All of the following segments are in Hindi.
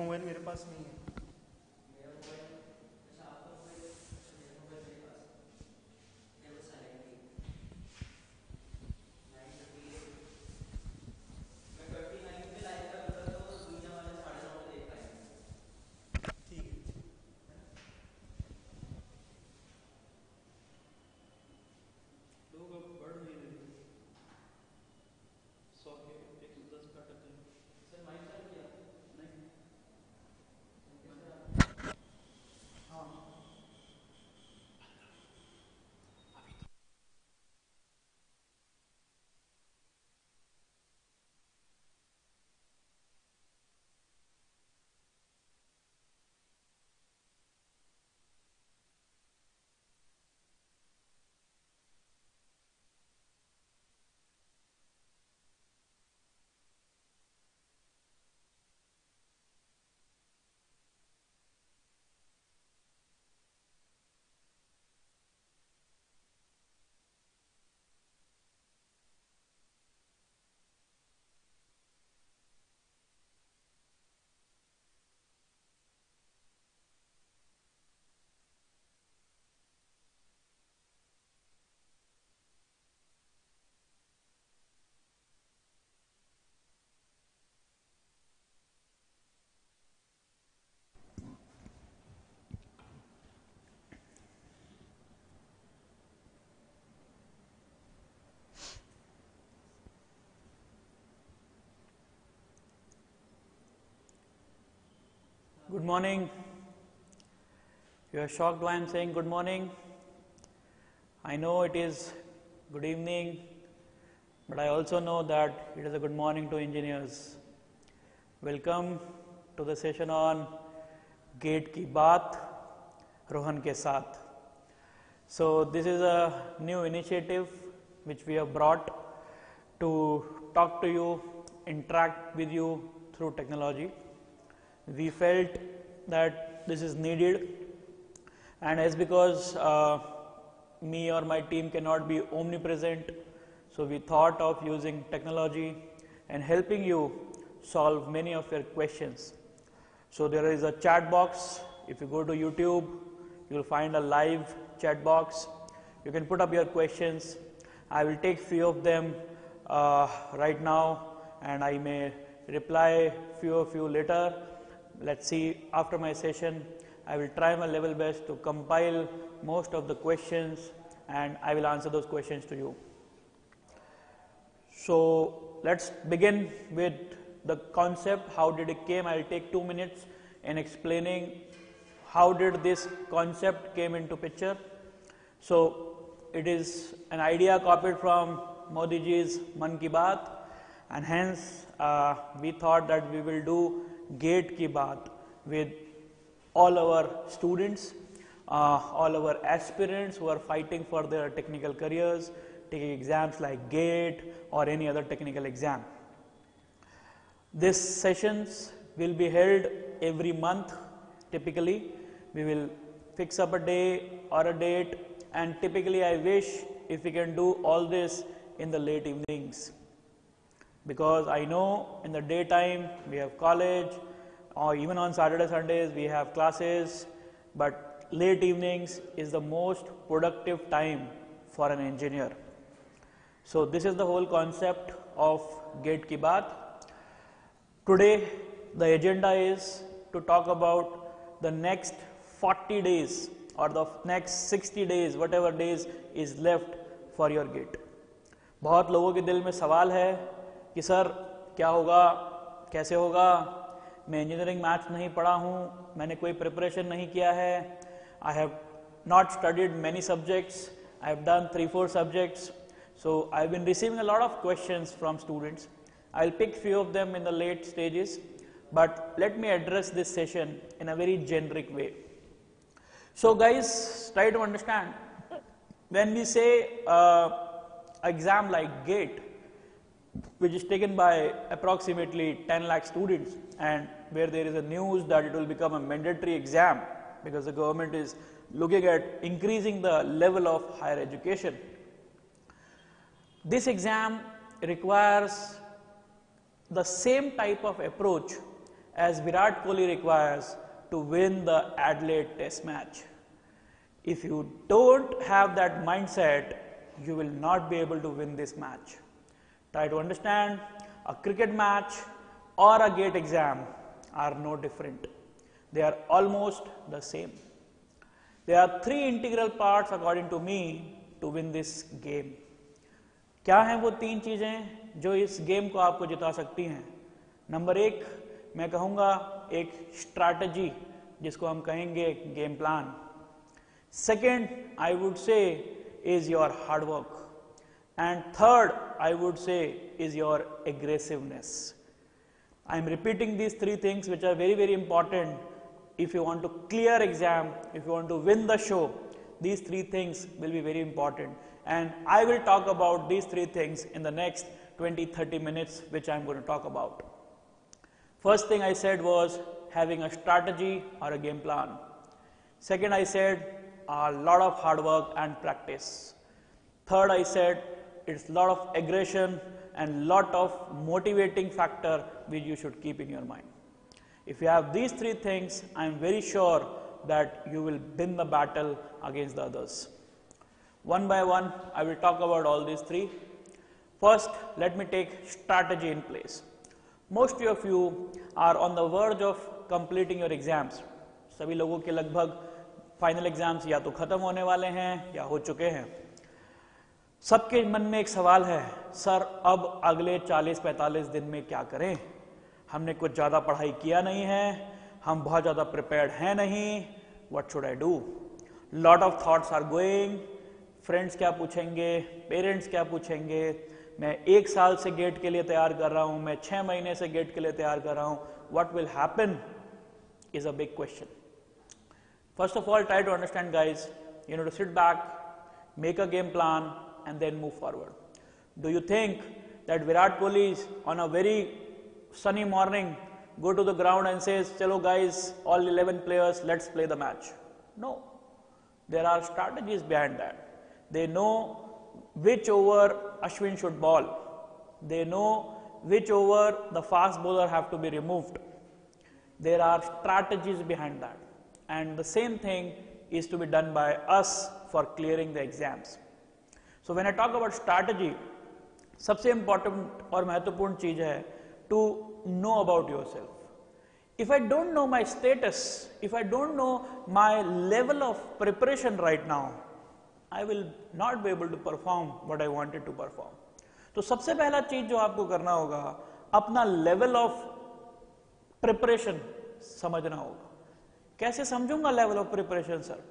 मोबाइल मेरे पास नहीं है Good morning. You are shocked why I am saying good morning. I know it is good evening, but I also know that it is a good morning to engineers. Welcome to the session on Gate Ki Baat Rohan Ke Saath. So, this is a new initiative which we have brought to talk to you, interact with you through technology we felt that this is needed. And as because uh, me or my team cannot be omnipresent. So we thought of using technology and helping you solve many of your questions. So there is a chat box. If you go to youtube you will find a live chat box. You can put up your questions. I will take few of them uh, right now and i may reply few of you later let's see after my session I will try my level best to compile most of the questions and I will answer those questions to you. So let's begin with the concept how did it came I will take 2 minutes in explaining how did this concept came into picture. So it is an idea copied from Modi ji's Man Ki Baat and hence uh, we thought that we will do gate ki baat with all our students, uh, all our aspirants who are fighting for their technical careers, taking exams like GATE or any other technical exam. These sessions will be held every month typically. We will fix up a day or a date and typically I wish if we can do all this in the late evenings because I know in the daytime we have college or even on Saturday, Sundays we have classes, but late evenings is the most productive time for an engineer. So this is the whole concept of Gate Ki Baat. Today the agenda is to talk about the next 40 days or the next 60 days, whatever days is left for your gate. बहुत लोगों के दिल में सवाल है कि सर, क्या होगा? कैसे होगा? मैं इंजीनियरिंग मैथ्स नहीं पढ़ा हूँ, मैंने कोई प्रिपरेशन नहीं किया है। I have not studied many subjects I have done three four subjects so I have been receiving a lot of question from students I pick few of them in the late stages but let me address this session in a very generic way so guys try to understand when we say exam like GATE which is taken by approximately 10 lakh students and where there is a news that it will become a mandatory exam because the government is looking at increasing the level of higher education. This exam requires the same type of approach as Virat Kohli requires to win the Adelaide Test match. If you don't have that mindset, you will not be able to win this match. Try to understand a cricket match or a gate exam are no different. They are almost the same. There are three integral parts according to me to win this game. क्या हैं वो तीन चीज़ें जो इस गेम को आपको जिता सकती हैं नंबर एक मैं कहूँगा एक स्ट्रैटेजी जिसको हम कहेंगे game plan second I would say is your hard work and third I would say, is your aggressiveness. I am repeating these three things which are very, very important if you want to clear exam, if you want to win the show, these three things will be very important. And I will talk about these three things in the next 20-30 minutes which I am going to talk about. First thing I said was having a strategy or a game plan. Second I said a lot of hard work and practice. Third I said it's a lot of aggression and lot of motivating factor which you should keep in your mind. If you have these three things, I am very sure that you will win the battle against the others. One by one, I will talk about all these three. First, let me take strategy in place. Most of you are on the verge of completing your exams. सभी लोगों के लगभग फाइनल एग्जाम्स या तो खत्म होने वाले हैं या हो चुके हैं सबके मन में एक सवाल है, सर, अब अगले 40-45 दिन में क्या करें? हमने कुछ ज़्यादा पढ़ाई किया नहीं है, हम बहुत ज़्यादा प्रिपेयर्ड हैं नहीं what should I do lot of thoughts are going friends क्या पूछेंगे? पेरेंट्स क्या पूछेंगे? मैं एक साल से गेट के लिए तैयार कर रहा हूँ, मैं छह महीने से गेट के लिए तैयार कर रहा हूँ। What will happen is a big question first of all try to understand guys you know to sit back make a game plan and then move forward. Do you think that Virat Kohli on a very sunny morning go to the ground and says, "Hello guys, all 11 players, let's play the match? No. There are strategies behind that. They know which over Ashwin should ball. They know which over the fast bowler have to be removed. There are strategies behind that. And the same thing is to be done by us for clearing the exams. So when I talk about strategy सबसे इंपॉर्टेंट और महत्वपूर्ण चीज़ है to know about yourself if I don't know my status if I don't know my level of preparation right now I will not be able to perform what I wanted to perform तो सबसे पहला चीज़ जो आपको करना होगा, अपना लेवल ऑफ़ प्रिपरेशन समझना होगा। कैसे समझूँगा लेवल ऑफ़ प्रिपरेशन सर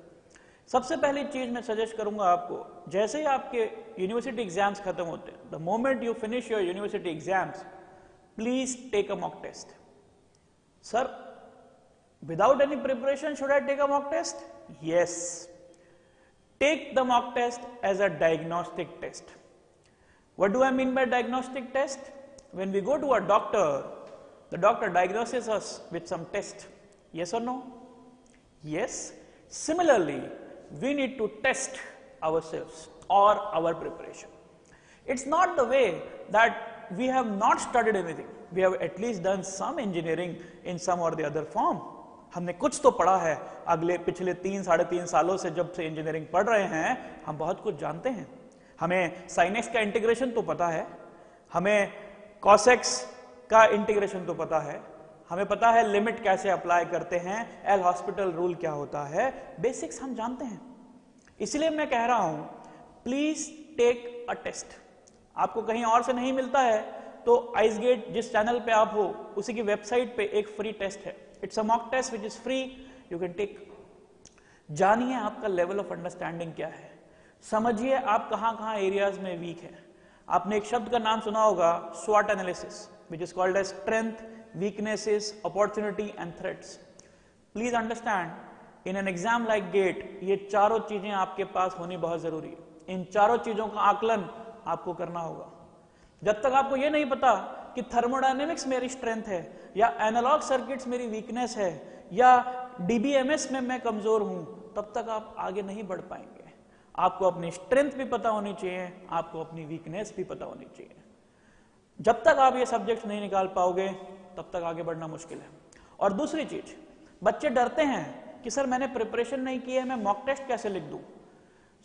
सबसे पहली चीज़ मैं सजेस्ट करूँगा आपको, जैसे ही आपके यूनिवर्सिटी एग्ज़ाम्स खत्म होते हैं the moment you finish your university exams please take a mock test sir without any preparation should I take a mock test yes take the mock test as a diagnostic test what do I mean by diagnostic test when we go to a doctor the doctor diagnosis with some test yes और no yes similarly we need to test ourselves or our preparation. It's not the way that we have not studied anything. We have at least done some engineering in some or the other form. हमने कुछ तो पढ़ा है अगले पिछले तीन साढ़े तीन सालों से जब से इंजीनियरिंग पढ़ रहे हैं हम बहुत कुछ जानते हैं हमें साइनेक्स का इंटीग्रेशन तो पता है हमें कॉसेक्स का इंटीग्रेशन तो पता है हमें पता है लिमिट कैसे अप्लाई करते हैं, एल हॉस्पिटल रूल क्या होता है, बेसिक्स हम जानते हैं। इसलिए मैं कह रहा हूँ प्लीज़ टेक अ टेस्ट आपको कहीं और से नहीं मिलता है तो आइस गेट जिस चैनल पे आप हो, उसी की वेबसाइट पे एक फ्री टेस्ट है। It's a mock test which is free you can take जानिए आपका लेवल ऑफ़ अंडरस्टैंडिंग क्या है। समझिए आप कहाँ कहाँ एरियाज़ में वीक है। आपने एक शब्द का नाम सुना होगा स्वाट analysis which is called as strength weaknesses opportunity and threats please understand in an exam like GATE ये चारों चीज़ें आपके पास होनी बहुत ज़रूरी है। इन चारों चीज़ों का आकलन आपको करना होगा। जब तक आपको यह नहीं पता कि थर्मोडायनेमिक्स मेरी स्ट्रेंथ है, या एनालॉग सर्किट्स मेरी वीकनेस है, या डीबीएमएस में मैं कमज़ोर हूँ, तब तक आप आगे नहीं बढ़ पाएँगे। आपको अपनी स्ट्रेंथ भी पता होनी चाहिए, आपको अपनी वीकनेस भी पता होनी चाहिए। जब तक आप ये सब्जेक्ट नहीं निकाल पाओगे तब तक आगे बढ़ना मुश्किल है। और दूसरी चीज़ बच्चे डरते हैं कि सर मैंने प्रिपरेशन नहीं की है मैं मॉक टेस्ट कैसे लिख दूँ?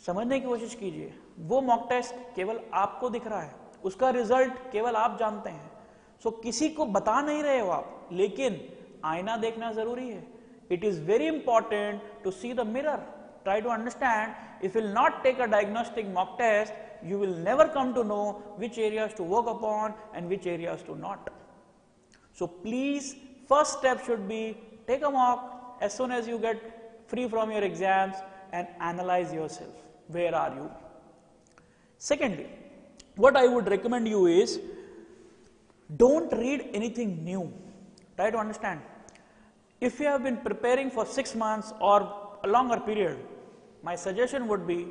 समझने की कोशिश कीजिए वो मॉक टेस्ट केवल आपको दिख रहा है उसका रिज़ल्ट केवल आप जानते हैं। सो so, किसी को बता नहीं रहे हो आप लेकिन आईना देखना ज़रूरी है। It is very important to see the mirror try to understand if will not take a diagnostic mock test you will never come to know which areas to work upon and which areas to not So please, first step should be take a mock as soon as you get free from your exams and analyze yourself. Where are you? Secondly, what I would recommend you is don't read anything new. Try to understand. If you have been preparing for six months or a longer period, my suggestion would be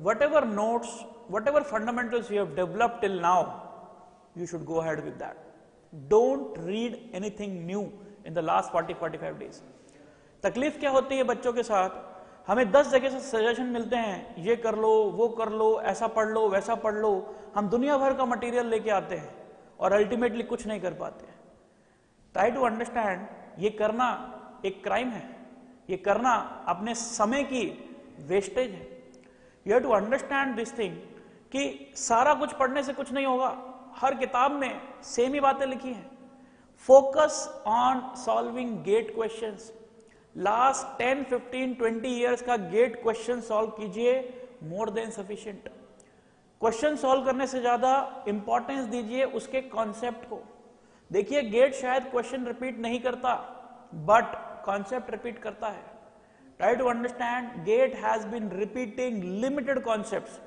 whatever notes, whatever fundamentals you have developed till now, you should go ahead with that. Don't read anything new in the last 40 45 days तकलीफ़ क्या होती है बच्चों के साथ? हमें 10 जगह से सजेशन मिलते हैं, ये कर लो, वो कर लो, ऐसा पढ़ लो, वैसा पढ़ लो। हम दुनिया भर का मटेरियल लेके आते हैं और अल्टीमेटली कुछ नहीं कर पाते ट्राई टू अंडरस्टैंड ये करना एक क्राइम है। ये करना अपने समय की वेस्टेज है। You have to understand this thing कि सारा कुछ पढ़ने से कुछ नहीं होगा। हर किताब में सेम ही बातें लिखी हैं। Focus on solving GATE questions last 10, 15, 20 years का गेट क्वेश्चन सॉल्व कीजिए more than sufficient question solve करने से ज़्यादा इंपॉर्टेंस दीजिए उसके कॉन्सेप्ट को। देखिए गेट शायद क्वेश्चन रिपीट नहीं करता बट कॉन्सेप्ट रिपीट करता है। Try to understand GATE has been repeating limited concept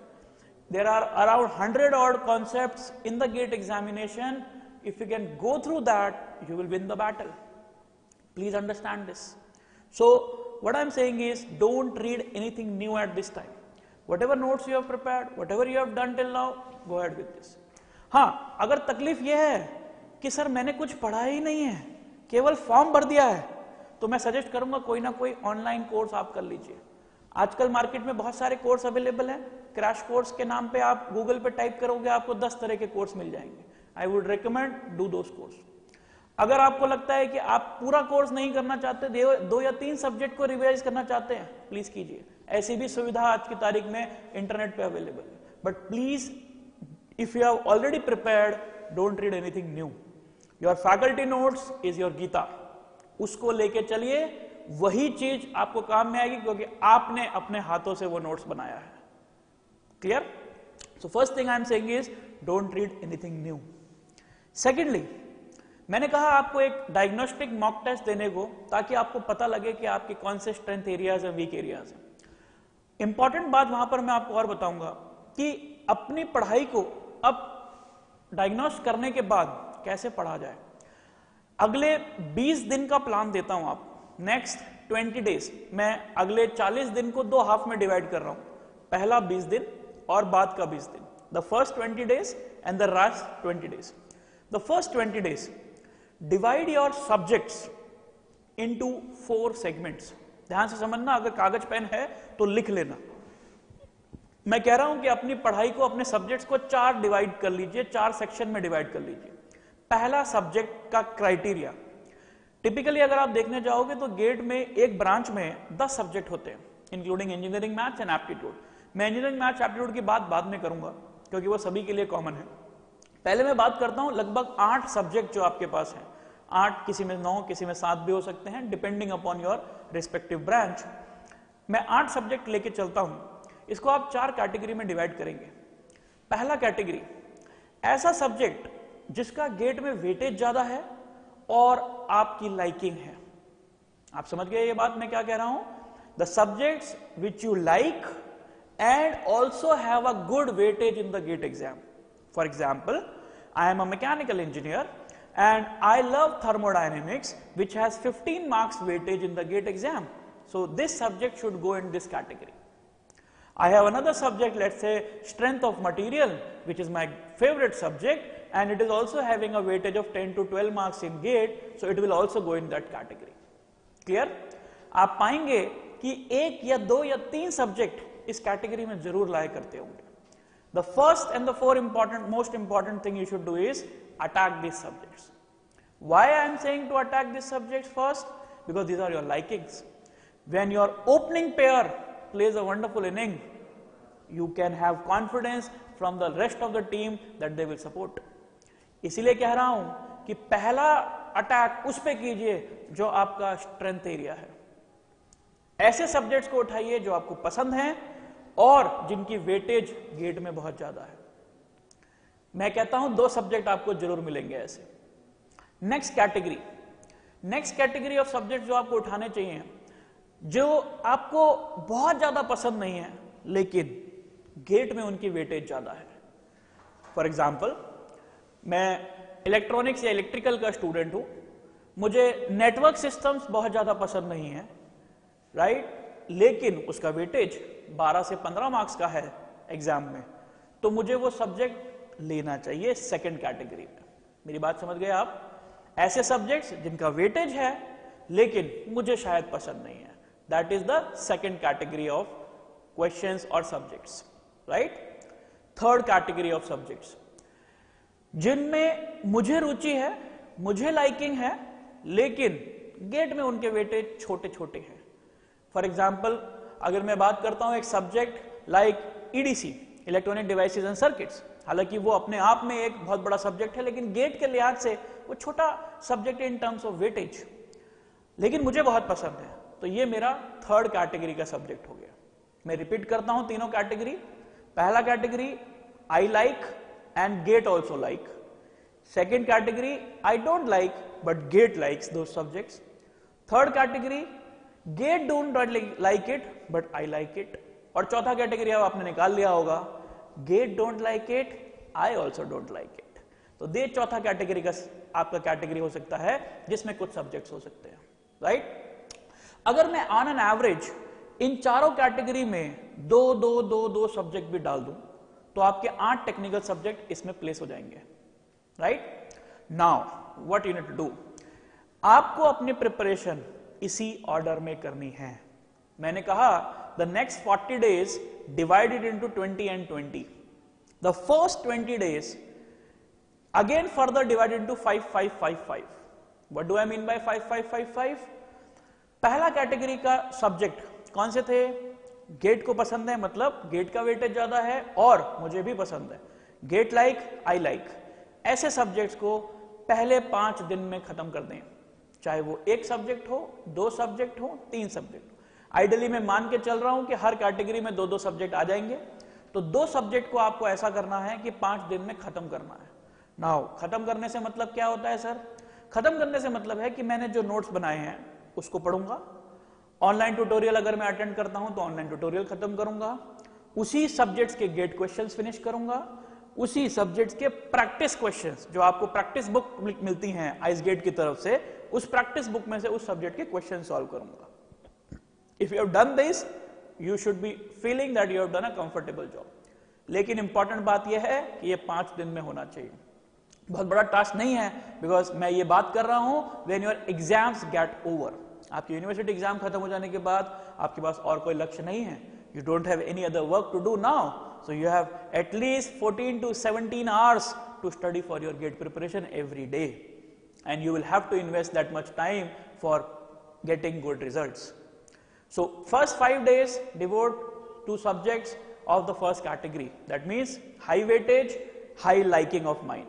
there are around hundred odd concept in the GATE examination if you can go through that you will win the battle please understand this So what I'm saying is don't read anything new at this time. Whatever notes you have prepared, whatever you have done till now, go ahead with this. हाँ अगर तकलीफ़ यह है कि सर मैंने कुछ पढ़ा ही नहीं है केवल फॉर्म भर दिया है तो मैं सजेस्ट करूँगा कोई ना कोई ऑनलाइन कोर्स आप कर लीजिए आजकल मार्केट में बहुत सारे कोर्स अवेलेबल हैं क्रैश कोर्स के नाम पे आप गूगल पे टाइप करोगे, आपको 10 तरह के कोर्स मिल जाएँगे। I would recommend do those course अगर आपको लगता है कि आप पूरा कोर्स नहीं करना चाहते, दो या तीन सब्जेक्ट को रिवाइज करना चाहते हैं प्लीज़ कीजिए। ऐसी भी सुविधा आज की तारीख में इंटरनेट पे अवेलेबल है। But please if you have already prepared don't read anything new your faculty notes is your Gita उसको लेके चलिए, वही चीज़ आपको काम में आएगी, क्योंकि आपने अपने हाथों से वो नोट्स बनाया है। Clear so first thing I am saying is don't read anything new secondly मैंने कहा आपको एक डायग्नोस्टिक मॉक टेस्ट देने को, ताकि आपको पता लगे कि आपके कौन से स्ट्रेंथ एरियाज़ है वीक एरियाज़ है। इंपॉर्टेंट बात वहाँ पर मैं आपको और बताऊँगा कि अपनी पढ़ाई को अब डायग्नोस करने के बाद कैसे पढ़ा जाए। अगले 20 दिन का प्लान देता हूँ आप। नेक्स्ट 20 डेज़ मैं अगले 40 दिन को दो हाफ़ में डिवाइड कर रहा हूँ। पहला 20 दिन और बाद का 20 दिन। The first 20 days and the last 20 days the first 20 days divide your subjects into four segments ध्यान से समझना, अगर कागज़ पेन है तो लिख लेना। मैं कह रहा हूँ कि अपनी पढ़ाई को, अपने सब्जेक्ट्स को चार डिवाइड कर लीजिए, चार सेक्शन में डिवाइड कर लीजिए। पहला सब्जेक्ट का क्राइटेरिया टिपिकली अगर आप देखने जाओगे तो गेट में एक ब्रांच में दस सब्जेक्ट होते हैं including engineering maths and aptitude मैं इंजीनियरिंग मैथ्स एप्टीट्यूड की बात बाद में करूँगा, क्योंकि वो सभी के लिए कॉमन है। पहले मैं बात करता हूँ लगभग आठ सब्जेक्ट जो आपके पास हैं। आठ किसी में नौ, किसी में सात भी हो सकते हैं depending upon your respective branch मैं आठ सब्जेक्ट लेके चलता हूँ। इसको आप चार कैटेगरी में डिवाइड करेंगे। पहला कैटेगरी ऐसा सब्जेक्ट जिसका गेट में वेटेज ज़्यादा है और आपकी लाइकिंग है। आप समझ गए ये बात मैं क्या कह रहा हूँ? The subjects which you like And also have a good weightage in the GATE exam for example I am a mechanical engineer and I love thermodynamics which has 15 marks weightage in the GATE exam. So this subject should go in this category. I have another subject let's say strength of material which is my favorite subject and it is also having a weightage of 10 to 12 marks in GATE so it will also go in that category. Clear? आप पाएंगे कि एक या दो या तीन सब्जेक्ट इस कैटेगरी में ज़रूर लाए करते होंगे। The first and the four important most important thing you should do is attack this subject why I am saying to attack this subject first because these are your likings when you're opening pair plays a wonderful inning you can have confidence from the rest of the team that they will support इसीलिए कह रहा हूँ कि पहला अटैक उस पर कीजिए जो आपका स्ट्रेंथ एरिया है। ऐसे सब्जेक्ट्स को उठाइए जो आपको पसंद हैं और जिनकी वेटेज गेट में बहुत ज़्यादा है। मैं कहता हूँ, दो सब्जेक्ट आपको ज़रूर मिलेंगे ऐसे। Next category next category of subject जो आपको उठाने चाहिए, जो आपको बहुत ज़्यादा पसंद नहीं है, लेकिन गेट में उनकी वेटेज ज़्यादा है। फॉर एग्ज़ाम्पल मैं इलेक्ट्रॉनिक्स या इलेक्ट्रिकल का स्टूडेंट हूँ। मुझे नेटवर्क सिस्टम्स बहुत ज़्यादा पसंद नहीं है राइट लेकिन उसका वेटेज 12 से 15 मार्क्स का है एग्ज़ाम में। तो मुझे वो सब्जेक्ट लेना चाहिए सेकंड कैटेगरी में। मेरी बात समझ गए आप? ऐसे सब्जेक्ट्स जिनका वेटेज है, लेकिन मुझे शायद पसंद नहीं है। That is the second category of questions और subjects right third category of subjects जिनमें मुझे रुचि है, मुझे लाइकिंग है, लेकिन गेट में उनके वेटेज छोटे छोटे हैं। फॉर एग्ज़ाम्पल अगर मैं बात करता हूँ एक subject like EDC electronic devices and circuits हालाँकि वो अपने आप में एक बहुत बड़ा सब्जेक्ट है, लेकिन गेट के लिहाज से वो छोटा subject in terms of weightage लेकिन मुझे बहुत पसंद है तो ये मेरा थर्ड कैटेगरी का सब्जेक्ट हो गया। मैं रिपीट करता हूँ तीनों कैटेगरी पहला category I like and GATE also like second category I don't like but GATE likes दो subjects third category GATE don't like it but I like it और चौथा कैटेगरी अब आपने निकाल लिया होगा। GATE don't like it I also don't like it तो दे चौथा कैटेगरी का आपका कैटेगरी हो सकता है, जिसमें कुछ सब्जेक्ट्स हो सकते हैं। राइट अगर मैं ऑन एन एवरेज इन चारों कैटेगरी में दो दो दो दो सब्जेक्ट भी डाल दूँ तो आपके आठ टेक्निकल सब्जेक्ट इसमें प्लेस हो जाएँगे। Right now what you need to do आपको अपनी प्रिपरेशन इसी ऑर्डर में करनी है। मैंने कहा the next 40 days divided into 20 and 20 the first 20 days again further divided into 5 5 5 5 what do I mean by 5 5 5 5 पहला कैटेगरी का सब्जेक्ट कौन से थे? गेट को पसंद है मतलब गेट का वेटेज ज़्यादा है और मुझे भी पसंद है। गेट लाइक आई लाइक ऐसे सब्जेक्ट्स को पहले पाँच दिन में खत्म कर दें। चाहे वो एक सब्जेक्ट हो, दो सब्जेक्ट हो, तीन सब्जेक्ट हो। आइडली मैं मान के चल रहा हूँ कि हर कैटेगरी में दो दो सब्जेक्ट आ जाएँगे। तो दो सब्जेक्ट को आपको ऐसा करना है कि पाँच दिन में खत्म करना है। नाउ खत्म करने से मतलब क्या होता है सर खत्म करने से मतलब है कि मैंने जो नोट्स बनाए हैं, उसको पढ़ूँगा। ऑनलाइन ट्यूटोरियल अगर मैं अटेंड करता हूँ तो ऑनलाइन ट्यूटोरियल खत्म करूँगा। उसी सब्जेक्ट्स के गेट क्वेश्चंस फिनिश करूँगा। उसी सब्जेक्ट्स के प्रैक्टिस क्वेश्चंस जो आपको प्रैक्टिस बुक मिलती हैं आइस गेट की तरफ़ से उस प्रैक्टिस बुक में से उस सब्जेक्ट के क्वेश्चन सॉल्व करूँगा। If you have done this you should be feeling that you have done a comfortable job लेकिन इंपॉर्टेंट बात यह है कि यह पाँच दिन में होना चाहिए। बहुत बड़ा टास्क नहीं है बिकॉज़ मैं ये बात कर रहा हूँ when your exams get over आपकी यूनिवर्सिटी एग्ज़ाम खत्म हो जाने के बाद आपके पास और कोई लक्ष्य नहीं है। You don't have any other work to do now so you have at least 14 to 17 hours to study for your GATE preparation every day and you will have to invest that much time for getting good results. So first five days devote to subjects of the first category. That means high weightage, high liking of mind.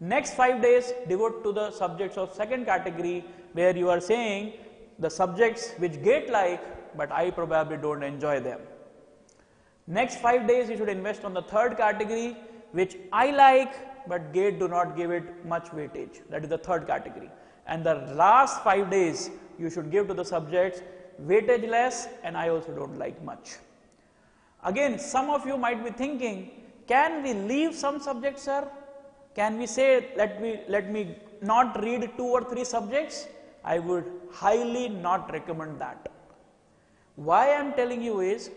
Next five days devote to the subjects of second category where you are saying the subjects which get like but I probably don't enjoy them. Next five days you should invest on the third category which I like but gate do not give it much weightage. That is the third category. And the last five days you should give to the subjects weightage less and I also don't like much. Again, some of you might be thinking, can we leave some subjects, sir? Can we say, let me, let me not read two or three subjects? I would highly not recommend that. Why I am telling you is,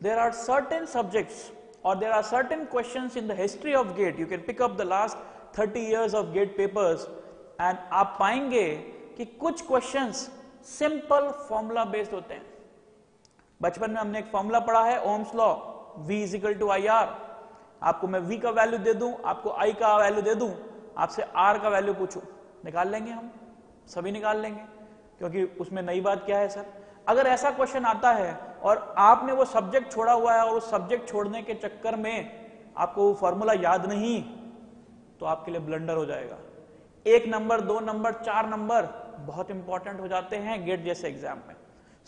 there are certain subjects or there are certain questions in the history of gate. You can pick up the last 30 years of gate papers and आप पाएँगे कि कुछ क्वेश्चंस सिंपल फॉर्मूला बेस्ड होते हैं। बचपन में हमने एक फॉर्मूला पढ़ा है Ohm's law v is equal to I R आपको मैं v का वैल्यू दे दूँ, आपको i का वैल्यू दे दूँ, आपसे r का वैल्यू पूछूँ। निकाल लेंगे हम, सभी निकाल लेंगे, क्योंकि उसमें नई बात क्या है, सर? अगर ऐसा क्वेश्चन आता है और आपने वो सब्जेक्ट छोड़ा हुआ है और उस सब्जेक्ट छोड़ने के चक्कर में आपको वो फॉर्मूला याद नहीं तो आपके लिए ब्लंडर हो जाएगा। एक नंबर दो नंबर चार नंबर बहुत इंपॉर्टेंट हो जाते हैं गेट जैसे एग्ज़ाम में।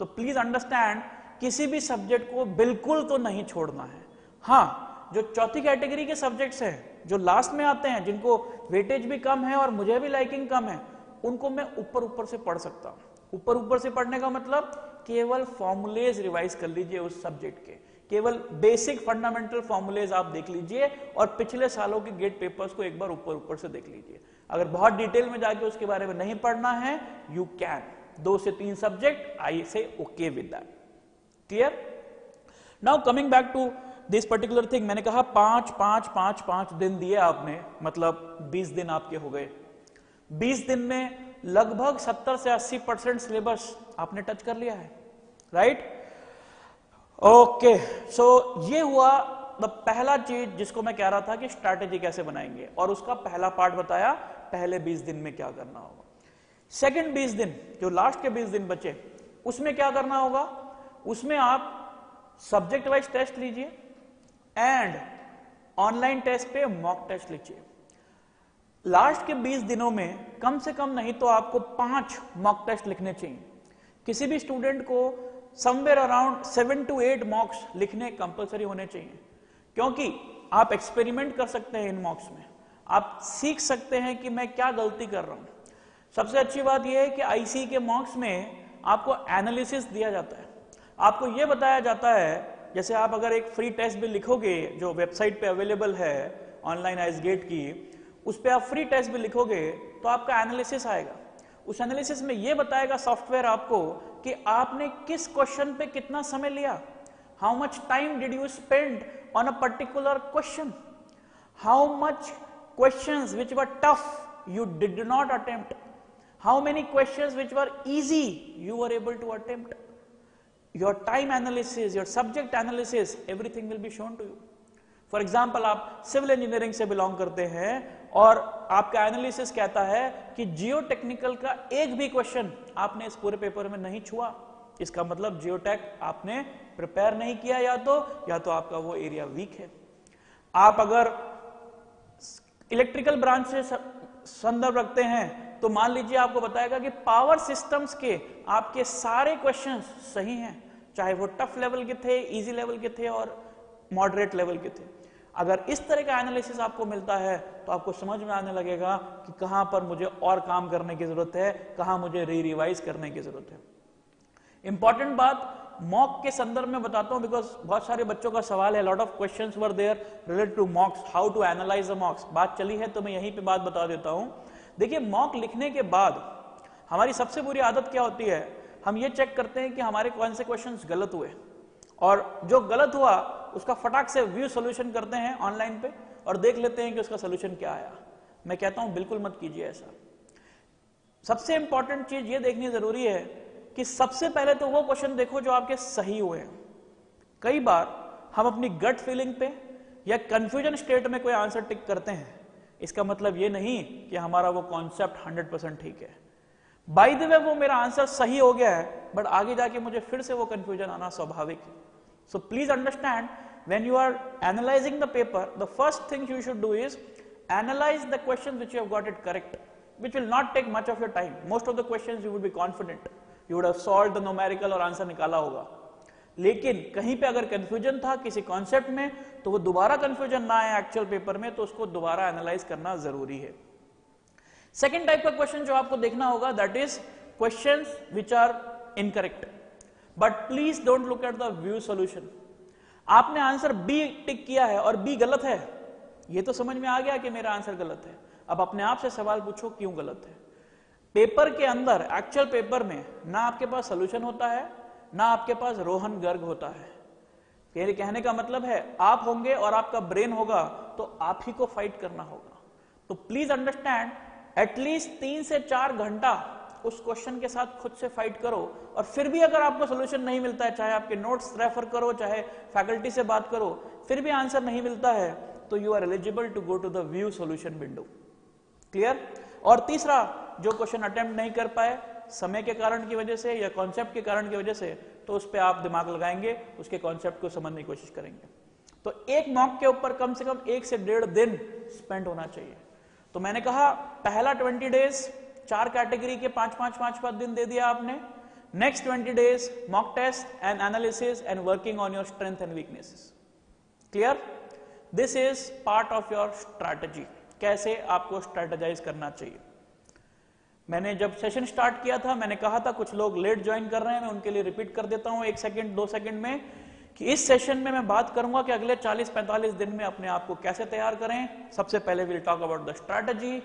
सो प्लीज़ अंडरस्टैंड किसी भी सब्जेक्ट को बिल्कुल तो नहीं छोड़ना है। हाँ जो चौथी कैटेगरी के सब्जेक्ट्स हैं, जो लास्ट में आते हैं, जिनको वेटेज भी कम है और मुझे भी लाइकिंग कम है, उनको मैं ऊपर ऊपर से पढ़ सकता हूँ। ऊपर ऊपर से पढ़ने का मतलब केवल फॉर्मुलेज रिवाइज कर लीजिए उस सब्जेक्ट के। केवल बेसिक फंडामेंटल फॉर्मुलेज आप देख लीजिए और पिछले सालों के गेट पेपर्स को एक बार ऊपर ऊपर से देख लीजिए। अगर बहुत डिटेल में जाके उसके बारे में नहीं पढ़ना है यू कैन दो से तीन subject I say okay with that clear now coming back to this particular thing मैंने कहा पाँच पाँच पाँच पाँच दिन दिए आपने मतलब बीस दिन आपके हो गए। बीस दिन में लगभग सत्तर से अस्सी परसेंट सिलेबस आपने टच कर लिया है। राइट ओके सो ये हुआ पहला चीज़ जिसको मैं कह रहा था कि स्ट्रैटेजी कैसे बनाएँगे और उसका पहला पार्ट बताया पहले 20 दिन में क्या करना होगा। सेकंड 20 दिन, जो लास्ट के 20 दिन बचे, उसमें क्या करना होगा? उसमें आप सब्जेक्ट वाइज टेस्ट लीजिए एंड ऑनलाइन टेस्ट पे मॉक टेस्ट लीजिए लास्ट के 20 दिनों में कम से कम नहीं तो आपको पाँच मॉक टेस्ट लिखने चाहिए। किसी भी स्टूडेंट को somewhere around seven to eight mocks लिखने कंपलसरी होने चाहिए। क्योंकि आप एक्सपेरिमेंट कर सकते हैं इन मॉक्स में। आप सीख सकते हैं कि मैं क्या गलती कर रहा हूँ। सबसे अच्छी बात यह है कि आईसी के मॉक्स में आपको एनालिसिस दिया जाता है। आपको यह बताया जाता है, जैसे आप अगर एक फ्री टेस्ट भी लिखोगे, जो वेबसाइट पे अवेलेबल है ऑनलाइन आइस गेट की, उस पर आप फ्री टेस्ट भी लिखोगे तो आपका एनालिसिस आएगा। उस एनालिसिस में यह बताएगा सॉफ्टवेयर आपको कि आपने किस क्वेश्चन पे कितना समय लिया? How much time did you spend on a particular question how much question which were tough you did not attempt how many question which were easy you are able to attempt your time analysis your subject analysis everything will be shown to you for example आप सिविल इंजीनियरिंग से बिलोंग करते हैं और आपका एनालिसिस कहता है कि जियो टेक्निकल का एक भी क्वेश्चन आपने इस पूरे पेपर में नहीं छुआ। इसका मतलब जियोटेक आपने प्रिपेयर नहीं किया या तो या तो आपका वो एरिया वीक है। आप अगर इलेक्ट्रिकल ब्रांच से संदर्भ रखते हैं तो मान लीजिए आपको बताएगा कि पावर सिस्टम्स के आपके सारे क्वेश्चंस सही हैं। चाहे वो टफ लेवल के थे इजी लेवल के थे और मॉडरेट लेवल के थे। अगर इस तरह का एनालिसिस आपको मिलता है तो आपको समझ में आने लगेगा कि कहाँ पर मुझे और काम करने की ज़रूरत है, कहाँ मुझे री रिवाइज करने की ज़रूरत है। इंपॉर्टेंट बात मॉक के संदर्भ में बताता हूँ बिकॉज़ बहुत सारे बच्चों का सवाल है lot of questions were there related to mocks how to analyse the mocks बात चली है तो मैं यहीं पे बात बता देता हूँ। देखिए मॉक लिखने के बाद हमारी सबसे बुरी आदत क्या होती है? हम ये चेक करते हैं कि हमारे कौन से क्वेश्चन गलत हुए। और जो गलत हुआ उसका फटाक से व्यू सोल्यूशन करते हैं ऑनलाइन पे और देख लेते हैं कि उसका सोल्यूशन क्या आया। मैं कहता हूँ, बिल्कुल मत कीजिए ऐसा। सबसे इंपॉर्टेंट चीज़ ये देखनी ज़रूरी है कि सबसे पहले तो वो क्वेश्चन देखो जो आपके सही हुए हैं। कई बार हम अपनी गट फीलिंग पे या कंफ्यूजन स्टेट में कोई आंसर टिक करते हैं। इसका मतलब ये नहीं कि हमारा वो कॉन्सेप्ट 100 परसेंट ठीक है। बाई द वे वो मेरा आंसर सही हो गया है बट आगे जाके मुझे फिर से वो कंफ्यूजन आना स्वाभाविक है। So please understand when you are analyzing the paper the first thing you should do is analyze the questions which you have got it correct which will not take much of your time most of the questions you would be confident you would have solve the numerical और आंसर निकाला होगा लेकिन कहीं पे अगर कंफ्यूजन था किसी कॉन्सेप्ट में तो वो दोबारा कंफ्यूजन ना आए एक्चुअल पेपर में तो उसको दोबारा एनालाइज करना ज़रूरी है सेकेंड टाइप का क्वेश्चन जो आपको देखना होगा that is question which are incorrect but please don't look at the view solution आपने आंसर बी टिक किया है और बी गलत है। ये तो समझ में आ गया कि मेरा आंसर गलत है। अब अपने आप से सवाल पूछो, क्यों गलत है? पेपर के अंदर एक्चुअल पेपर में, ना आपके पास सोल्यूशन होता है, ना आपके पास रोहन गर्ग होता है। कहने का मतलब है, आप होंगे और आपका ब्रेन होगा तो आप ही को फाइट करना होगा। तो प्लीज़ अंडरस्टैंड एटलीस्ट तीन से चार घंटा उस क्वेश्चन के साथ खुद से फाइट करो और फिर भी अगर आपको सोल्यूशन नहीं मिलता है, चाहे आपके नोट्स रेफर करो, चाहे फैकल्टी से बात करो, फिर भी आंसर नहीं मिलता है तो you are eligible to go to the view solution window clear और तीसरा, जो क्वेश्चन अटेम्प्ट नहीं कर पाए, समय के कारण की वजह से या कॉन्सेप्ट के कारण की वजह से तो उस पर आप दिमाग लगाएँगे, उसके कॉन्सेप्ट को समझने की कोशिश करेंगे. तो एक मॉक के ऊपर कम से कम एक से डेढ़ दिन स्पेंड होना चाहिए. तो मैंने कहा, पहला ट्वेंटी डेज़ चार कैटेगरी के पाँच पाँच पाँच पाँच दिन दे दिया आपने। Next twenty days mock test and analysis and working on your strength and weaknesses clear this is part of your strategy कैसे आपको स्ट्रेटेजाइज करना चाहिए? मैंने जब सेशन स्टार्ट किया था, मैंने कहा था कुछ लोग लेट ज्वाइन कर रहे हैं, मैं उनके लिए रिपीट कर देता हूँ एक सेकंड दो सेकंड में कि इस सेशन में मैं बात करूँगा कि अगले 40-45 दिन में अपने आप को कैसे तैयार करें। सबसे पहले will talk about the strategy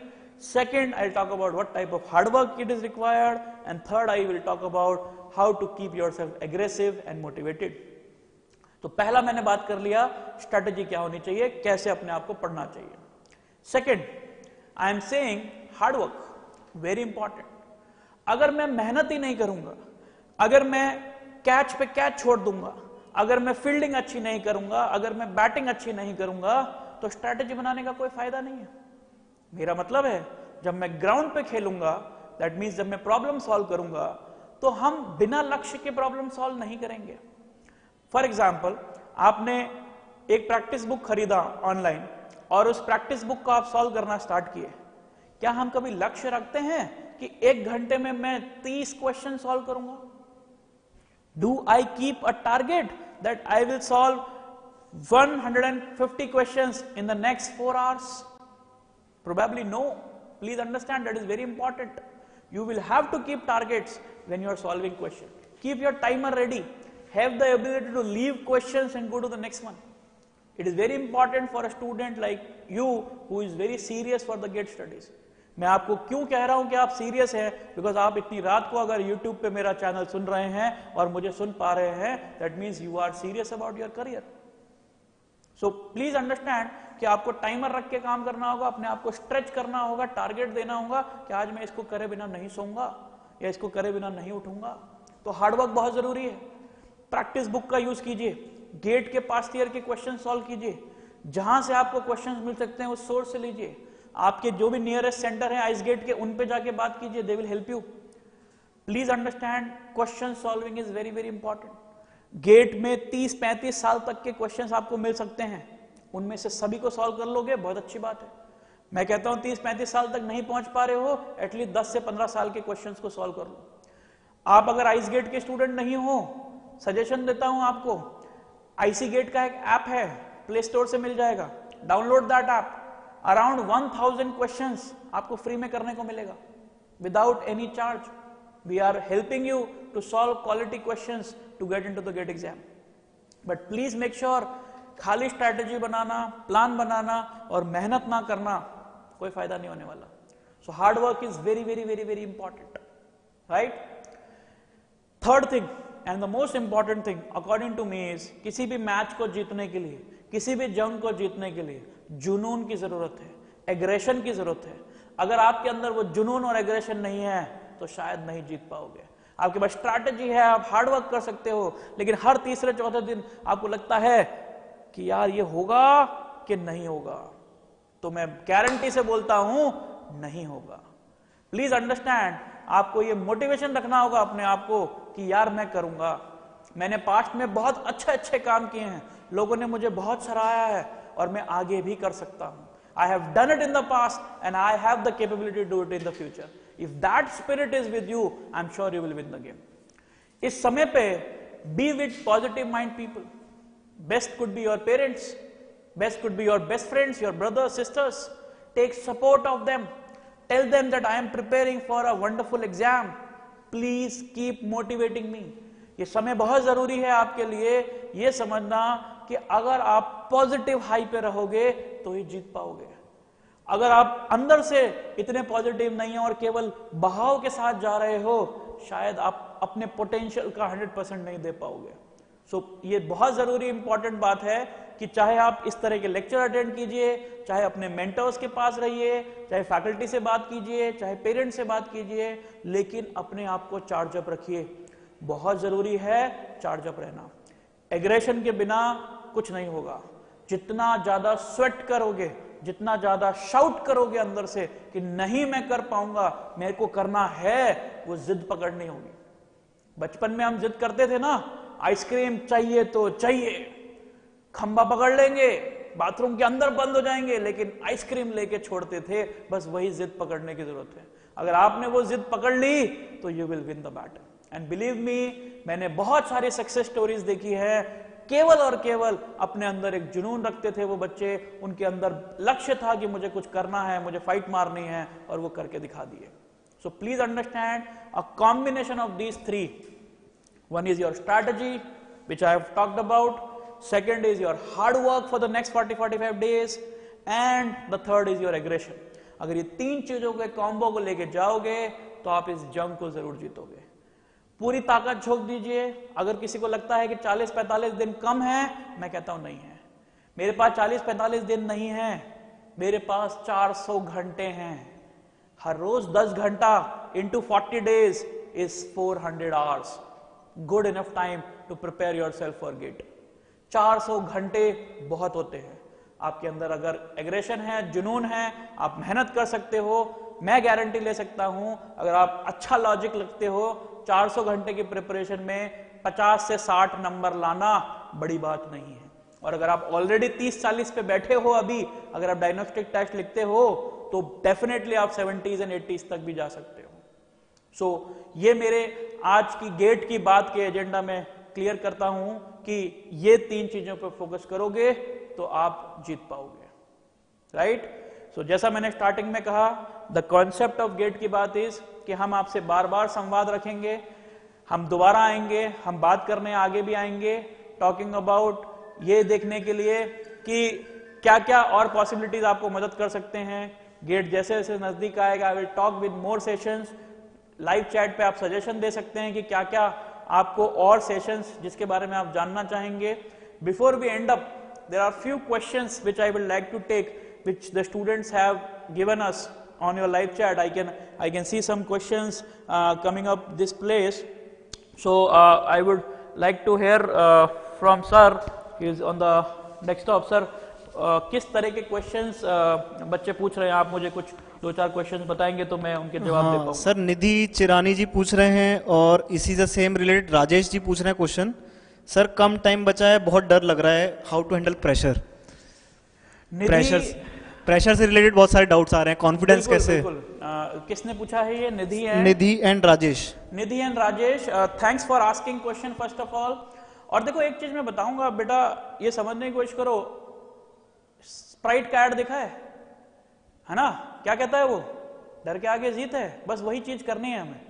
second I talk about what type of hard work it is required and third I will talk about how to keep your self aggressive and तो पहला मैंने बात कर लिया स्ट्रैटेजी क्या होनी चाहिए, कैसे अपने आप को पढ़ना चाहिए। Second I am saying hard work very important अगर मैं मेहनत ही नहीं करूँगा, अगर मैं कैच पे कैच छोड़ दूँगा, अगर मैं फील्डिंग अच्छी नहीं करूँगा, अगर मैं बैटिंग अच्छी नहीं करूँगा तो स्ट्रैटेजी बनाने का कोई फ़ायदा नहीं है। मेरा मतलब है, जब मैं ग्राउंड पे खेलूँगा दैट मीन्स जब मैं प्रॉब्लम सॉल्व करूँगा तो हम बिना लक्ष्य के प्रॉब्लम सॉल्व नहीं करेंगे। फॉर एग्ज़ाम्पल आपने एक प्रैक्टिस बुक खरीदा ऑनलाइन और उस प्रैक्टिस बुक को आप सॉल्व करना स्टार्ट किए। क्या हम कभी लक्ष्य रखते हैं कि एक घंटे में मैं तीस क्वेश्चन सॉल्व करूँगा? Do I keep a target that I will solve 150 questions in the next four hours? Probably no. Please understand that is very important. You will have to keep targets when you are solving question. Keep your timer ready. Have the ability to leave questions and go to the next one. It is very important for a student like you who is very serious for the GATE studies. मैं आपको क्यों कह रहा हूँ कि आप सीरियस हैं बिकॉज़ आप इतनी रात को अगर YouTube पे मेरा चैनल सुन रहे हैं और मुझे सुन पा रहे हैं that means you are serious about your career so please understand कि आपको टाइमर रख के काम करना होगा, अपने आप को स्ट्रेच करना होगा टारगेट देना होगा कि आज मैं इसको करे बिना नहीं सोऊँगा या इसको करे बिना नहीं उठूँगा। तो हार्डवर्क बहुत ज़रूरी है। प्रैक्टिस बुक का यूज़ कीजिए। गेट के पास ईयर के क्वेश्चन सॉल्व कीजिए। जहाँ से आपको क्वेश्चन मिल सकते हैं, उस सोर्स से लीजिए। आपके जो भी नियरेस्ट सेंटर है आइस गेट के, उन पे जाके बात कीजिए। They will help you please understand question solving is very very important GATE में 30-35 साल तक के क्वेश्चंस आपको मिल सकते हैं। उनमें से सभी को सॉल्व कर लोगे, बहुत अच्छी बात है। मैं कहता हूँ 30-35 साल तक नहीं पहुँच पा रहे हो एटलीस्ट 10 से 15 साल के क्वेश्चन को सॉल्व कर लो। आप अगर आइस गेट के स्टूडेंट नहीं हो सजेशन देता हूँ आपको आईसी गेट का एक ऐप है प्ले स्टोर से मिल जाएगा। Download that app around 1000 questions आपको फ्री में करने को मिलेगा। Without any charge we are helping you to solve quality questions to get into the GATE exam but please make sure खाली स्ट्रैटेजी बनाना प्लान बनाना और मेहनत ना करना कोई फ़ायदा नहीं होने वाला। So hard work is very very very very important right third thing and the most important thing according to me is किसी भी मैच को जीतने के लिए, किसी भी जंग को जीतने के लिए जुनून की ज़रूरत है एग्रेशन की ज़रूरत है। अगर आपके अंदर वो जुनून और एग्रेशन नहीं है तो शायद नहीं जीत पाओगे। आपके पास स्ट्रैटेजी है, आप हार्ड वर्क कर सकते हो, लेकिन हर तीसरे, चौथे दिन आपको लगता है कि यार ये होगा कि नहीं होगा? तो मैं गारंटी से बोलता हूँ, नहीं होगा। प्लीज़ अंडरस्टैंड आपको ये मोटिवेशन रखना होगा अपने आप को कि यार मैं करूँगा। मैंने पास्ट में बहुत अच्छे अच्छे काम किए हैं। लोगों ने मुझे बहुत सराहाया है और मैं आगे भी कर सकता हूँ। I have done it in the past and I have the capability do it in the future if that spirit is with you I am sure you will win the game इस समय पे be with positive mind people best could be your parents best could be your best friends your brothers sisters take support of them tell them that I am preparing for a wonderful exam please keep motivating me ये समय बहुत ज़रूरी है आपके लिए ये समझना कि अगर आप पॉजिटिव हाई पे रहोगे तो ही जीत पाओगे। अगर आप अंदर से इतने पॉजिटिव नहीं है और केवल बहाव के साथ जा रहे हो, शायद आप अपने पोटेंशियल का 100 परसेंट नहीं दे पाओगे। सो so, ये बहुत ज़रूरी इंपॉर्टेंट बात है कि चाहे आप इस तरह के लेक्चर अटेंड कीजिए चाहे अपने मेंटर्स के पास रहिए चाहे फैकल्टी से बात कीजिए चाहे पेरेंट्स से बात कीजिए लेकिन अपने आप को चार्जअप रखिए। बहुत ज़रूरी है चार्जअप रहना। एग्रेशन के बिना कुछ नहीं होगा। जितना ज़्यादा स्वेट करोगे जितना ज़्यादा शाउट करोगे अंदर से कि नहीं मैं कर पाऊँगा मेरे को करना है वो जिद पकड़नी होगी। बचपन में हम जिद करते थे ना आइसक्रीम चाहिए तो चाहिए। खंबा पकड़ लेंगे, बाथरूम के अंदर बंद हो जाएँगे, लेकिन आइसक्रीम लेके छोड़ते थे, बस वही जिद पकड़ने की ज़रूरत है। अगर आपने वो जिद पकड़ ली तो you will win the battle and believe me मैंने बहुत सारी सक्सेस स्टोरीज देखी है। केवल और केवल अपने अंदर एक जुनून रखते थे वो बच्चे। उनके अंदर लक्ष्य था कि मुझे कुछ करना है, मुझे फाइट मारनी है, और वो करके दिखा दिए। So please understand a combination of these three one is your strategy which I have talked about second is your hard work for the next 40 45 days. And the third is your aggression. अगर ये तीन चीज़ों के कॉम्बो को लेके जाओगे तो आप इस जंग को ज़रूर जीतोगे। पूरी ताकत झोंक दीजिए। अगर किसी को लगता है कि 40-45 दिन कम है, मैं कहता हूँ नहीं है। मेरे पास 40-45 दिन नहीं है। मेरे पास 400 घंटे हैं। हर रोज 10 घंटा into forty days is 400 hours good enough time to prepare your self for GATE 400 घंटे बहुत होते हैं। आपके अंदर अगर एग्रेशन है, जुनून है, आप मेहनत कर सकते हो, मैं गारंटी ले सकता हूँ, अगर आप अच्छा लॉजिक लगते हो 400 घंटे की प्रिपरेशन में 50 से 60 नंबर लाना बड़ी बात नहीं है। और अगर आप ऑलरेडी 30-40 पे बैठे हो अभी, अगर आप डायग्नोस्टिक टेस्ट लिखते हो तो डेफिनेटली आप 70s एंड 80s तक भी जा सकते हो। सो so, ये मेरे आज की गेट की बात के एजेंडा में क्लियर करता हूँ कि ये तीन चीज़ों पर फोकस करोगे तो आप जीत पाओगे। राइट सो so, जैसा मैंने स्टार्टिंग में कहा द कॉन्सेप्ट ऑफ़ गेट की बात इज़ कि हम आपसे बार बार संवाद रखेंगे हम दोबारा आएँगे हम बात करने आगे भी आएँगे टॉकिंग अबाउट ये देखने के लिए कि क्या क्या और पॉसिबिलिटीज आपको मदद कर सकते हैं। गेट जैसे जैसे नज़दीक आएगा I will talk with more sessions live chat पे आप सजेशन दे सकते हैं कि क्या क्या आपको और सेशन जिसके बारे में आप जानना चाहेंगे। Before we end up there are few question which I will like to take which the students have given us on your live chat I can I can see some question coming up this place so I would like to hear from sir is on the desktop sir किस तरह के क्वेश्चंस बच्चे पूछ रहे हैं? आप मुझे कुछ दो चार क्वेश्चन बताएँगे तो मैं उनके जवाब हाँ, दे सर निधि चिरानी जी पूछ रहे हैं और इसी से सेम रिलेटेड राजेश जी पूछ रहे हैं क्वेश्चन सर कम टाइम बचा है बहुत डर लग रहा है। How to handle pressure pressure pressure से रिलेटेड बहुत सारे डाउट्स आ रहे हैं। कॉन्फिडेंस कैसे? आ, किसने पूछा है ये? Nidhi Nidhi and Rajesh. Nidhi and Rajesh thanks for asking question first of all और देखो एक चीज़ मैं बताऊँगा बेटा ये समझने की कोशिश करो स्प्राइट का एड देखा है? है ना? क्या कहता है वो? डर के आगे जीत है। बस वही चीज़ करनी है हमें।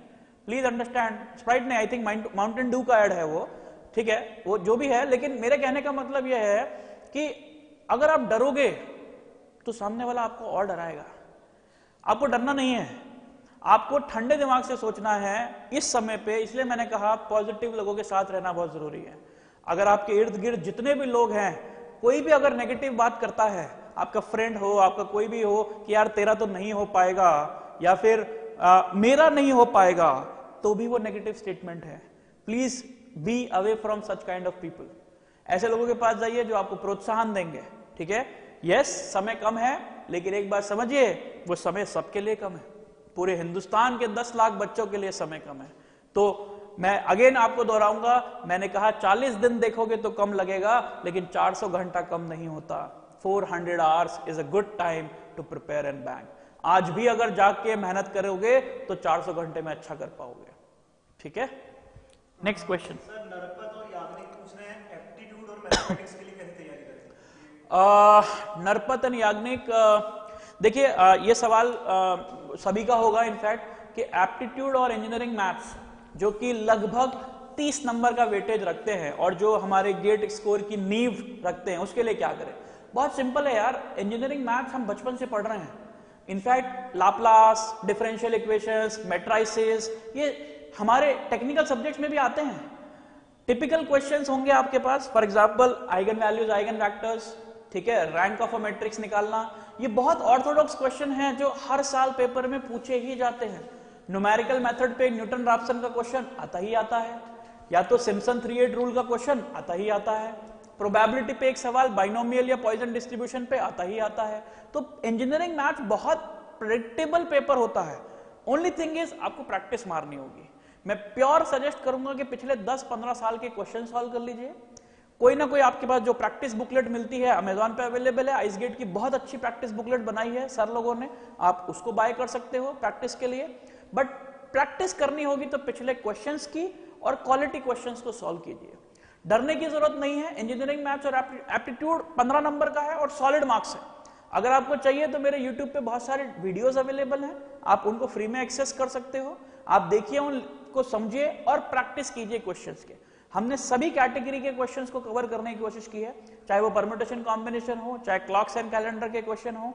प्लीज़ अंडरस्टैंड स्प्राइट नहीं आई थिंक माउंटेन डू का एड है वो। ठीक है? वो जो भी है, लेकिन मेरे कहने का मतलब यह है कि अगर आप डरोगे तो सामने वाला आपको और डराएगा। आपको डरना नहीं है। आपको ठंडे दिमाग से सोचना है इस समय पे, इसलिए मैंने कहा पॉजिटिव लोगों के साथ रहना बहुत ज़रूरी है। अगर आपके इर्द गिर्द जितने भी लोग हैं, कोई भी अगर नेगेटिव बात करता है आपका फ्रेंड हो आपका कोई भी हो कि यार तेरा तो नहीं हो पाएगा या फिर आ, मेरा नहीं हो पाएगा तो भी वो नेगेटिव स्टेटमेंट है। Please be away from such kind of people ऐसे लोगों के पास जाइए जो आपको प्रोत्साहन देंगे ठीक है? यस समय कम है लेकिन एक बात समझिए वो समय सबके लिए कम है। पूरे हिंदुस्तान के 10 लाख बच्चों के लिए समय कम है। तो मैं अगेन आपको दोहराऊँगा मैंने कहा 40 दिन देखोगे तो कम लगेगा लेकिन 400 घंटा कम नहीं होता। 400 hours is a good time to prepare and bank आज भी अगर जाग के मेहनत करोगे तो 400 घंटे में अच्छा कर पाओगे। ठीक है? Next question Narpat and Yagnik देखिए ये सवाल uh, सभी का होगा इनफैक्ट कि एप्टीट्यूड और इंजीनियरिंग मैथ्स जो कि लगभग 30 नंबर का वेटेज रखते हैं और जो हमारे गेट स्कोर की नींव रखते हैं उसके लिए क्या करें? बहुत सिंपल है यार. इंजीनियरिंग मैथ्स हम बचपन से पढ़ रहे हैं. In fact Laplace differential equations matrices ये हमारे टेक्निकल सब्जेक्ट्स में भी आते हैं. टिपिकल क्वेश्चंस होंगे आपके पास. For example eigen values eigen vectors ठीक है? रैंक ऑफ़ अ मैट्रिक्स निकालना. ये बहुत ऑर्थोडॉक्स क्वेश्चन है जो हर साल पेपर में पूछे ही जाते हैं. न्यूमेरिकल मेथड पे न्यूटन राप्सन का क्वेश्चन आता ही आता है. या तो सिम्सन थ्री एट रूल का क्वेश्चन आता ही आता है. प्रोबेबिलिटी पे एक सवाल बाइनोमियल या पॉइजन डिस्ट्रीब्यूशन पे आता ही आता है। तो इंजीनियरिंग मैथ्स बहुत प्रेडिक्टेबल पेपर होता है। ओनली थिंग इज़ आपको प्रैक्टिस मारनी होगी। मैं प्योर सजेस्ट करूँगा कि पिछले 10-15 साल के क्वेश्चन सॉल्व कर लीजिए। कोई ना कोई आपके पास जो प्रैक्टिस बुकलेट मिलती है अमेजोन पे अवेलेबल है आइस गेट की बहुत अच्छी प्रैक्टिस बुकलेट बनाई है सर लोगों ने। आप उसको बाय कर सकते हो प्रैक्टिस के लिए। बट प्रैक्टिस करनी होगी तो पिछले क्वेश्चंस की और क्वालिटी क्वेश्चंस को सॉल्व कीजिए। डरने की ज़रूरत नहीं है इंजीनियरिंग मैथ्स और एप्टीट्यूड 15 नंबर का है और सॉलिड मार्क्स है। अगर आपको चाहिए तो मेरे यूट्यूब पे बहुत सारे वीडियोस अवेलेबल हैं, आप उनको फ्री में एक्सेस कर सकते हो। आप देखिए उनको, समझिए और प्रैक्टिस कीजिए क्वेश्चंस के। हमने सभी कैटेगरी के क्वेश्चंस को कवर करने की कोशिश की है, चाहे वो परमोटेशन कॉम्बिनेशन हो, चाहे क्लॉक्स एंड कैलेंडर के क्वेश्चन हो।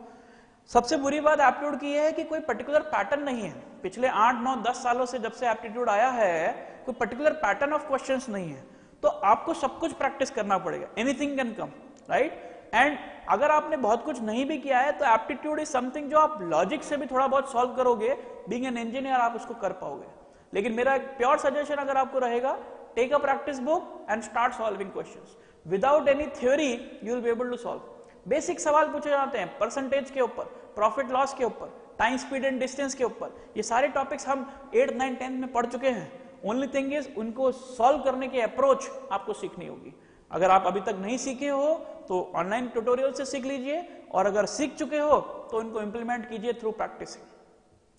सबसे बुरी बात एप्टीट्यूड की है कि कोई पर्टिकुलर पैटर्न नहीं है। पिछले आठ, नौ, दस सालों से जब से एप्टीट्यूड आया है, कोई पर्टिकुलर पैटर्न ऑफ़ क्वेश्चन नहीं है। तो आपको सब कुछ प्रैक्टिस करना पड़ेगा। Anything can come right and अगर आपने बहुत कुछ नहीं भी किया है तो एप्टीट्यूड इज़ समथिंग जो आप लॉजिक से भी थोड़ा बहुत सॉल्व करोगे बीइंग एन इंजीनियर आप उसको कर पाओगे। लेकिन मेरा एक प्योर सजेशन अगर आपको रहेगा take a practice book and start solving question without any theory you will be able to solve basic सवाल पूछे जाते हैं परसेंटेज के ऊपर प्रॉफिट लॉस के ऊपर टाइम स्पीड एंड डिस्टेंस के ऊपर। ये सारे टॉपिक्स हम एट नाइन टेंथ में पढ़ चुके हैं। ओनली थिंग इज़ उनको सॉल्व करने की अप्रोच आपको सीखनी होगी। अगर आप अभी तक नहीं सीखे हो तो ऑनलाइन ट्यूटोरियल से सीख लीजिए और अगर सीख चुके हो तो इनको इंप्लीमेंट कीजिए थ्रू प्रैक्टिसिंग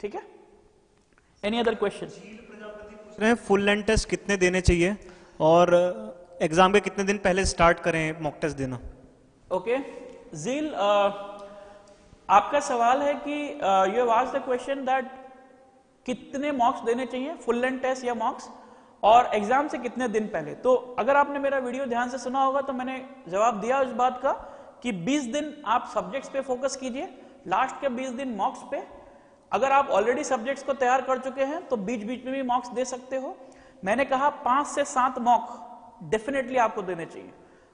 ठीक है? एनी अदर क्वेश्चन हैं फुल लेंथ टेस्ट कितने देने चाहिए? और एग्ज़ाम के कितने दिन पहले स्टार्ट करें मॉक टेस्ट देना? ओके जील आपका सवाल है कि you have asked the question that कितने मॉक्स देने चाहिए? फुल लेंथ टेस्ट या मॉक्स और एग्ज़ाम से कितने दिन पहले? तो अगर आपने मेरा वीडियो ध्यान से सुना होगा तो मैंने जवाब दिया उस बात का कि 20 दिन आप सब्जेक्ट्स पे फोकस कीजिए। लास्ट के 20 दिन मॉक्स पे। अगर आप ऑलरेडी सब्जेक्ट्स को तैयार कर चुके हैं तो बीच बीच में भी मॉक्स दे सकते हो। मैंने कहा पाँच से सात मॉक डेफिनेटली आपको देने चाहिए।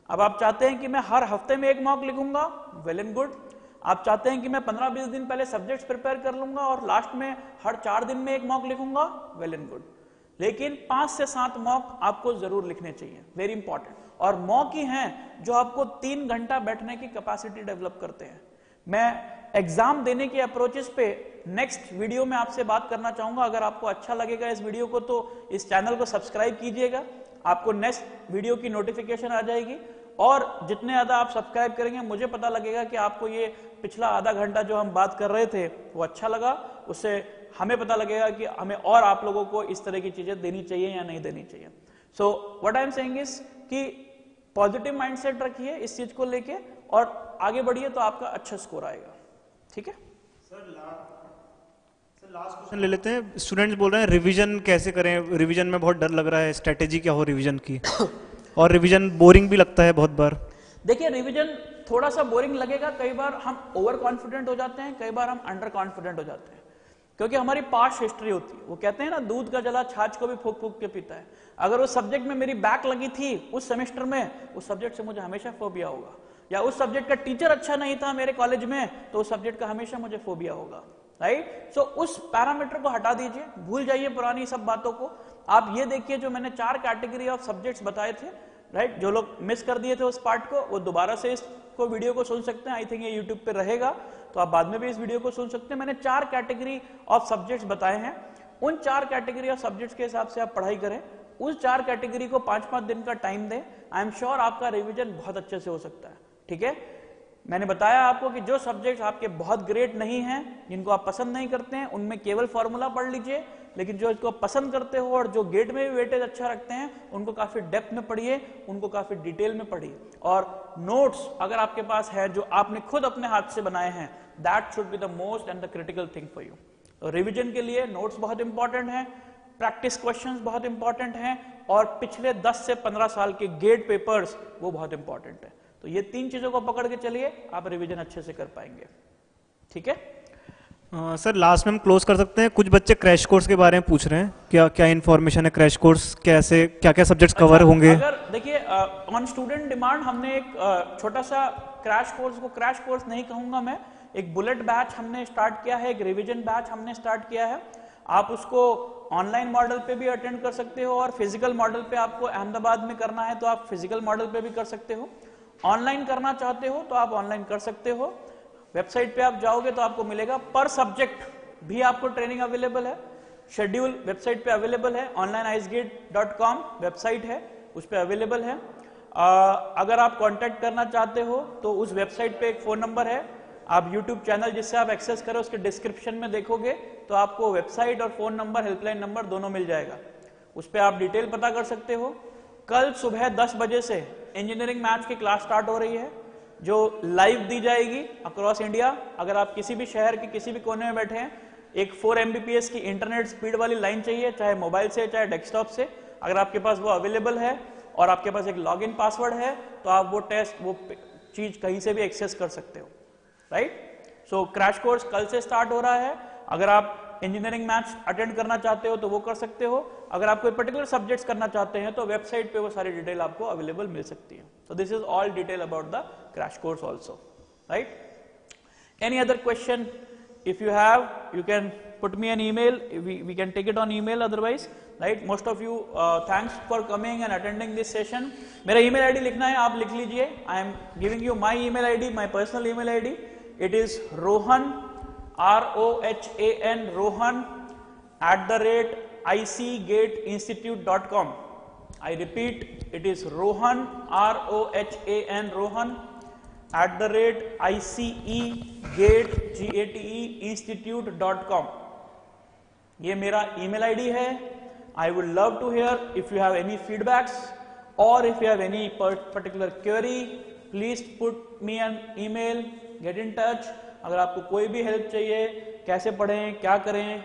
अब आप चाहते हैं कि मैं हर हफ़्ते में एक मॉक लिखूँगा? वेल एंड गुड आप चाहते हैं कि मैं 15-20 दिन पहले सब्जेक्ट्स प्रिपेयर कर लूँगा और लास्ट में हर चार दिन में एक मॉक लिखूँगा? वेल एंड गुड लेकिन पाँच से सात मॉक आपको ज़रूर लिखने चाहिए। वेरी इंपॉर्टेंट और मॉक ही हैं जो आपको तीन घंटा बैठने की कैपेसिटी डेवलप करते हैं। मैं एग्ज़ाम देने के अप्रोचेस पे नेक्स्ट वीडियो में आपसे बात करना चाहूँगा। अगर आपको अच्छा लगेगा इस वीडियो को तो इस चैनल को सब्सक्राइब कीजिएगा। आपको नेक्स्ट वीडियो की नोटिफिकेशन आ जाएगी। और जितने ज़्यादा आप सब्सक्राइब करेंगे मुझे पता लगेगा कि आपको ये पिछला आधा घंटा जो हम बात कर रहे थे वो अच्छा लगा। उससे हमें पता लगेगा कि हमें और आप लोगों को इस तरह की चीज़ें देनी चाहिए या नहीं देनी चाहिए। So what I am saying is कि पॉजिटिव माइंडसेट रखिए इस चीज़ को लेके और आगे बढ़िए तो आपका अच्छा स्कोर आएगा। ठीक है? सर लास्ट क्वेश्चन ले लेते हैं। स्टूडेंट्स बोल रहे हैं रिवीजन कैसे करें? रिवीजन में बहुत डर लग रहा है। स्ट्रेटेजी क्या हो रिवीजन की? और रिवीजन बोरिंग भी लगता है बहुत बार। देखिए रिवीजन थोड़ा सा बोरिंग लगेगा कई बार हम ओवर कॉन्फिडेंट हो जाते हैं कई बार हम अंडर कॉन्फिडेंट हो जाते हैं। क्योंकि हमारी पास्ट हिस्ट्री होती है। वो कहते हैं ना दूध का जला छाछ को भी फूक फूक के पीता है। अगर उस सब्जेक्ट में मेरी बैक लगी थी उस सेमेस्टर में उस सब्जेक्ट से मुझे हमेशा फोबिया होगा। या उस सब्जेक्ट का टीचर अच्छा नहीं था मेरे कॉलेज में तो उस सब्जेक्ट का हमेशा मुझे फोबिया होगा। राइट सो so, उस पैरामीटर को हटा दीजिए। भूल जाइए पुरानी सब बातों को। आप ये देखिए जो मैंने चार कैटेगरी ऑफ़ सब्जेक्ट्स बताए थे राइट? जो लोग मिस कर दिए थे उस पार्ट को, वो दोबारा से इसको वीडियो को सुन सकते हैं। आई थिंक ये यूट्यूब पे रहेगा। तो आप बाद में भी इस वीडियो को सुन सकते हैं। मैंने चार कैटेगरी ऑफ़ सब्जेक्ट्स बताए हैं। उन चार कैटेगरी ऑफ़ सब्जेक्ट्स के हिसाब से आप पढ़ाई करें। उस चार कैटेगरी को पाँच पाँच दिन का टाइम दें। आई एम श्योर आपका रिविजन बहुत अच्छे से हो सकता है। ठीक है? मैंने बताया आपको कि जो सब्जेक्ट आपके बहुत ग्रेट नहीं हैं, जिनको आप पसंद नहीं करते हैं, उनमें केवल फॉर्मूला पढ़ लीजिए। लेकिन जो इसको पसंद करते हो और जो गेट में भी वेटेज अच्छा रखते हैं, उनको काफ़ी डेप्थ में पढ़िए, उनको काफ़ी डिटेल में पढ़िए। और नोट्स अगर आपके पास है, जो आपने खुद अपने हाथ से बनाए हैं that should be the most and the critical thing for you revision के लिए नोट्स बहुत इंपॉर्टेंट है प्रैक्टिस क्वेश्चंस बहुत इंपॉर्टेंट हैं, और पिछले 10 से 15 साल के गेट पेपर्स वो बहुत इंपॉर्टेंट है। तो ये तीन चीज़ों को पकड़ के चलिए, आप रिवीजन अच्छे से कर पाएँगे। ठीक है? सर लास्ट में हम क्लोज कर सकते हैं। कुछ बच्चे क्रैश कोर्स के बारे में पूछ रहे हैं। क्या क्या इन्फॉर्मेशन है क्रैश कोर्स कैसे क्या क्या सब्जेक्ट्स अच्छा, कवर होंगे? अगर देखिए ऑन स्टूडेंट डिमांड हमने एक छोटा सा क्रैश कोर्स को क्रैश कोर्स नहीं कहूँगा मैं। एक बुलेट बैच हमने स्टार्ट किया है एक रिवीजन बैच हमने स्टार्ट किया है। आप उसको ऑनलाइन मॉडल पे भी अटेंड कर सकते हो और फ़िज़िकल मॉडल पे आपको अहमदाबाद में करना है तो आप फ़िज़िकल मॉडल पे भी कर सकते हो। ऑनलाइन करना चाहते हो तो आप ऑनलाइन कर सकते हो। वेबसाइट पे आप जाओगे तो आपको मिलेगा। पर सब्जेक्ट भी आपको ट्रेनिंग अवेलेबल है। शेड्यूल वेबसाइट पे अवेलेबल है। Online ICE GATE dot com website है। उस पर अवेलेबल है। आ, अगर आप कांटेक्ट करना चाहते हो तो उस वेबसाइट पे एक फ़ोन नंबर है। आप यूट्यूब चैनल जिससे आप एक्सेस करो उसके डिस्क्रिप्शन में देखोगे तो आपको वेबसाइट और फ़ोन नंबर हेल्पलाइन नंबर दोनों मिल जाएगा। उस पर आप डिटेल पता कर सकते हो। कल सुबह 10 बजे से इंजीनियरिंग मैथ्स की क्लास स्टार्ट हो रही है। जो लाइव दी जाएगी अक्रॉस इंडिया अगर आप किसी भी शहर के किसी भी कोने में बैठे हैं, एक 4 एमबीपीएस की इंटरनेट स्पीड वाली लाइन चाहिए, चाहे मोबाइल से, चाहे डेस्कटॉप से, अगर आपके पास वो अवेलेबल है और आपके पास एक लॉगिन पासवर्ड है तो आप वो टेस्ट वो चीज़ कहीं से भी एक्सेस कर सकते हो राइट सो क्रैश कोर्स कल से स्टार्ट हो रहा है। अगर आप इंजीनियरिंग मैथ्स अटेंड करना चाहते हो तो वो कर सकते हो। अगर आप कोई पर्टिकुलर सब्जेक्ट्स करना चाहते हैं तो वेबसाइट पे वो सारी डिटेल आपको अवेलेबल मिल सकती है। So this is all detail about the crash course also right any other question if you have you can put me an e mail we can take it on e mail otherwise right most of you thanks for coming and attending this session मेरा ई मेल आई लिखना है, आप लिख लीजिए। I am giving you my e mail I D my personal e mail I D it is Rohan R O H A N Rohan at the rate I C GATE institute dot com I repeat it is Rohan R O H A N Rohan at the rate I C E GATE G A T E institute dot com ये मेरा ईमेल आईडी है. I would love to hear if you have any feedbacks और if you have any particular query please put me an e mail get in touch अगर आपको कोई भी हेल्प चाहिए, कैसे पढ़ें, क्या करें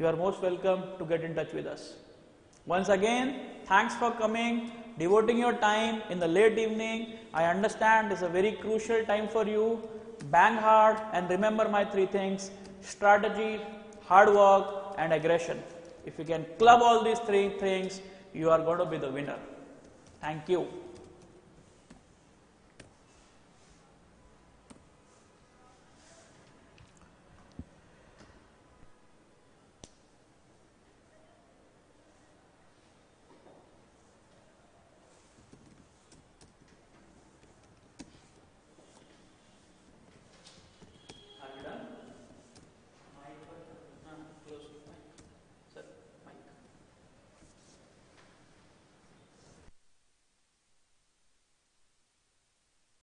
you are most welcome to get in touch with us once again thanks for coming devoting your time in the late evening I understand is a very crucial time for you bang hard and remember my three things strategy hard work and aggression if you can club all these three things you are got be the winner thank you